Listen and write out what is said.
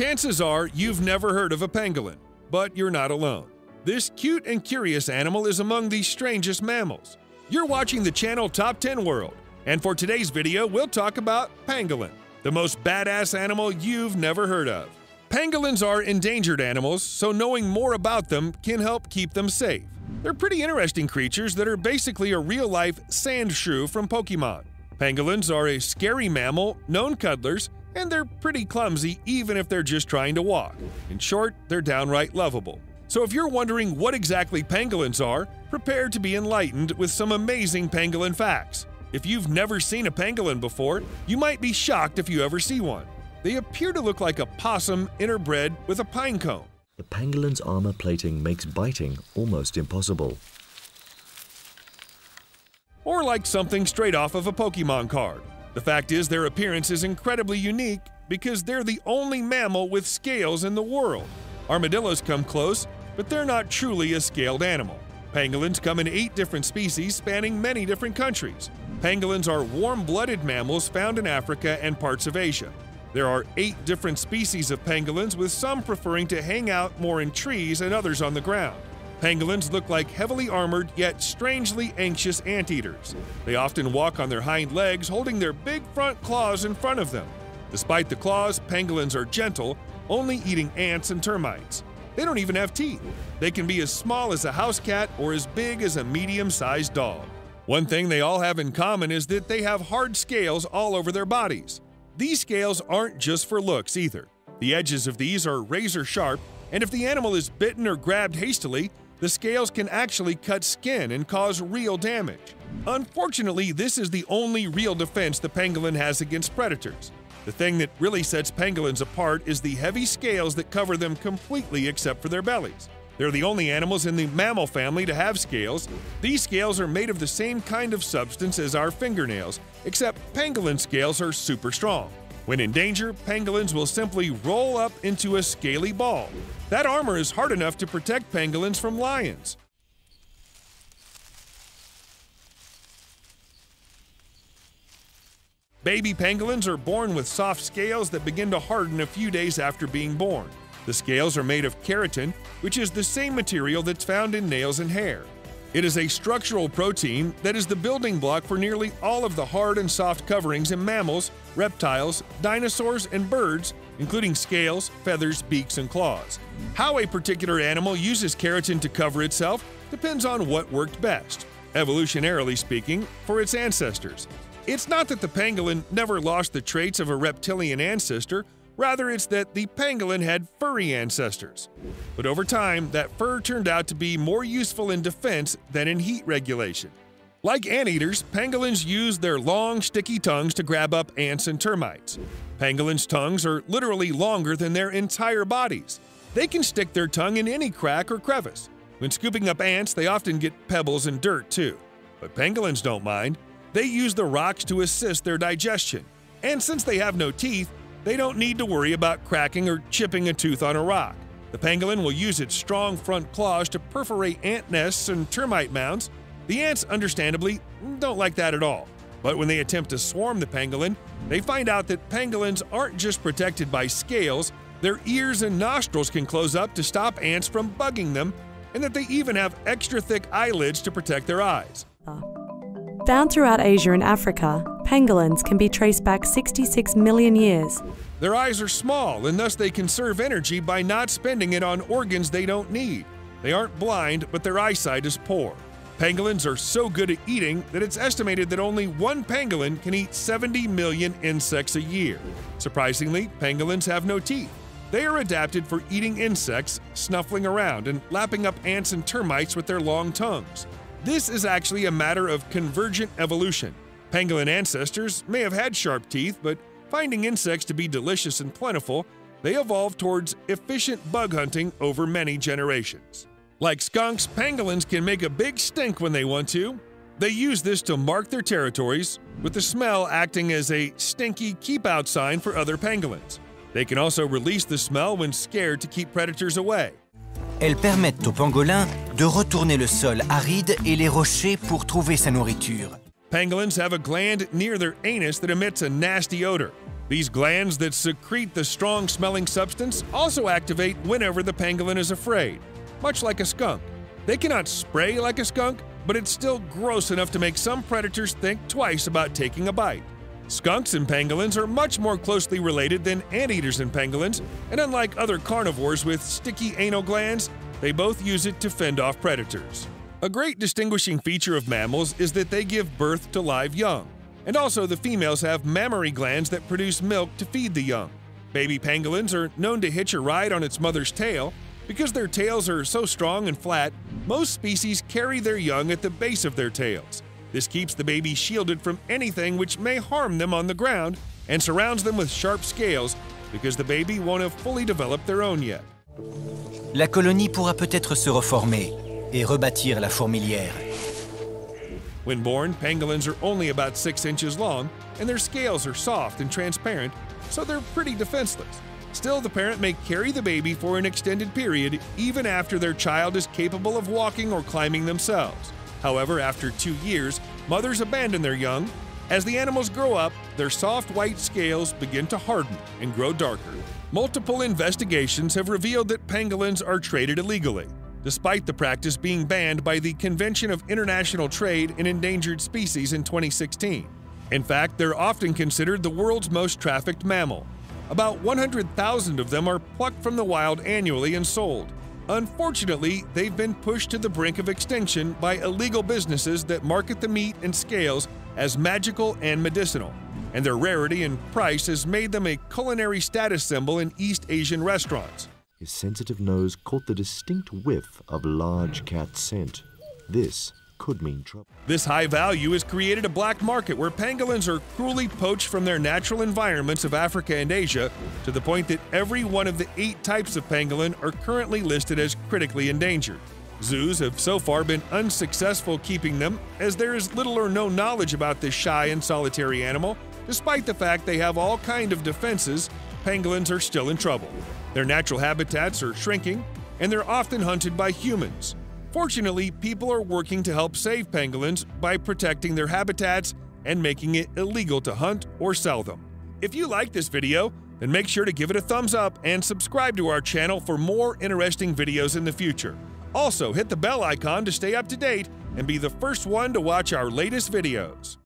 Chances are you've never heard of a pangolin, but you're not alone. This cute and curious animal is among the strangest mammals. You're watching the channel Top 10 World, and for today's video, we'll talk about pangolin, the most badass animal you've never heard of. Pangolins are endangered animals, so knowing more about them can help keep them safe. They're pretty interesting creatures that are basically a real-life Sandshrew from Pokemon. Pangolins are a scary mammal, known cuddlers, and they're pretty clumsy even if they're just trying to walk. In short, they're downright lovable. So if you're wondering what exactly pangolins are, prepare to be enlightened with some amazing pangolin facts. If you've never seen a pangolin before, you might be shocked if you ever see one. They appear to look like a possum interbred with a pine cone. The pangolin's armor plating makes biting almost impossible. Or like something straight off of a Pokemon card. The fact is, their appearance is incredibly unique because they're the only mammal with scales in the world. Armadillos come close, but they're not truly a scaled animal. Pangolins come in eight different species spanning many different countries. Pangolins are warm blooded mammals found in Africa and parts of Asia. There are eight different species of pangolins, with some preferring to hang out more in trees and others on the ground. Pangolins look like heavily armored yet strangely anxious anteaters. They often walk on their hind legs, holding their big front claws in front of them. Despite the claws, pangolins are gentle, only eating ants and termites. They don't even have teeth. They can be as small as a house cat or as big as a medium sized dog. One thing they all have in common is that they have hard scales all over their bodies. These scales aren't just for looks either. The edges of these are razor sharp, and if the animal is bitten or grabbed hastily, the scales can actually cut skin and cause real damage. Unfortunately, this is the only real defense the pangolin has against predators. The thing that really sets pangolins apart is the heavy scales that cover them completely except for their bellies. They're the only animals in the mammal family to have scales. These scales are made of the same kind of substance as our fingernails, except pangolin scales are super strong. When in danger, pangolins will simply roll up into a scaly ball. That armor is hard enough to protect pangolins from lions. Baby pangolins are born with soft scales that begin to harden a few days after being born. The scales are made of keratin, which is the same material that's found in nails and hair. It is a structural protein that is the building block for nearly all of the hard and soft coverings in mammals, reptiles, dinosaurs, and birds, including scales, feathers, beaks, and claws. How a particular animal uses keratin to cover itself depends on what worked best, evolutionarily speaking, for its ancestors. It's not that the pangolin never lost the traits of a reptilian ancestor, Rather, it's that the pangolin had furry ancestors. But over time, that fur turned out to be more useful in defense than in heat regulation. Like anteaters, pangolins use their long, sticky tongues to grab up ants and termites. Pangolins' tongues are literally longer than their entire bodies. They can stick their tongue in any crack or crevice. When scooping up ants, they often get pebbles and dirt too. But pangolins don't mind. They use the rocks to assist their digestion. And since they have no teeth, they don't need to worry about cracking or chipping a tooth on a rock. The pangolin will use its strong front claws to perforate ant nests and termite mounds. The ants, understandably, don't like that at all. But when they attempt to swarm the pangolin, they find out that pangolins aren't just protected by scales, their ears and nostrils can close up to stop ants from bugging them, and that they even have extra thick eyelids to protect their eyes. Found throughout Asia and Africa, pangolins can be traced back 66 million years. Their eyes are small, and thus they conserve energy by not spending it on organs they don't need. They aren't blind, but their eyesight is poor. Pangolins are so good at eating that it's estimated that only one pangolin can eat 70 million insects a year. Surprisingly, pangolins have no teeth. They are adapted for eating insects, snuffling around, and lapping up ants and termites with their long tongues. This is actually a matter of convergent evolution. Pangolin ancestors may have had sharp teeth, but finding insects to be delicious and plentiful, they evolved towards efficient bug hunting over many generations. Like skunks, pangolins can make a big stink when they want to. They use this to mark their territories, with the smell acting as a stinky keep out sign for other pangolins. They can also release the smell when scared to keep predators away. Elles permettent aux pangolins de retourner le sol aride et les rochers pour trouver sa nourriture. Pangolins have a gland near their anus that emits a nasty odor. These glands that secrete the strong smelling substance also activate whenever the pangolin is afraid, much like a skunk. They cannot spray like a skunk, but it's still gross enough to make some predators think twice about taking a bite. Skunks and pangolins are much more closely related than anteaters and pangolins, and unlike other carnivores with sticky anal glands, they both use it to fend off predators. A great distinguishing feature of mammals is that they give birth to live young. And also, the females have mammary glands that produce milk to feed the young. Baby pangolins are known to hitch a ride on its mother's tail. Because their tails are so strong and flat, most species carry their young at the base of their tails. This keeps the baby shielded from anything which may harm them on the ground and surrounds them with sharp scales because the baby won't have fully developed their own yet. La colonie pourra peut-être se reformer et rebâtir la fourmilière. When born, pangolins are only about 6 inches long, and their scales are soft and transparent, so they're pretty defenseless. Still, the parent may carry the baby for an extended period, even after their child is capable of walking or climbing themselves. However, after two years, mothers abandon their young. As the animals grow up, their soft white scales begin to harden and grow darker. Multiple investigations have revealed that pangolins are traded illegally despite the practice being banned by the Convention of International Trade in Endangered Species in 2016. In fact, they're often considered the world's most trafficked mammal. About 100,000 of them are plucked from the wild annually and sold. Unfortunately, they've been pushed to the brink of extinction by illegal businesses that market the meat and scales as magical and medicinal, and their rarity and price has made them a culinary status symbol in East Asian restaurants. His sensitive nose caught the distinct whiff of large cat scent. This could mean trouble. This high value has created a black market where pangolins are cruelly poached from their natural environments of Africa and Asia to the point that every one of the eight types of pangolin are currently listed as critically endangered. Zoos have so far been unsuccessful keeping them, as there is little or no knowledge about this shy and solitary animal. Despite the fact they have all kind of defenses, pangolins are still in trouble. Their natural habitats are shrinking, and they're often hunted by humans. Fortunately, people are working to help save pangolins by protecting their habitats and making it illegal to hunt or sell them. If you like this video, then make sure to give it a thumbs up and subscribe to our channel for more interesting videos in the future. Also, hit the bell icon to stay up to date and be the first one to watch our latest videos.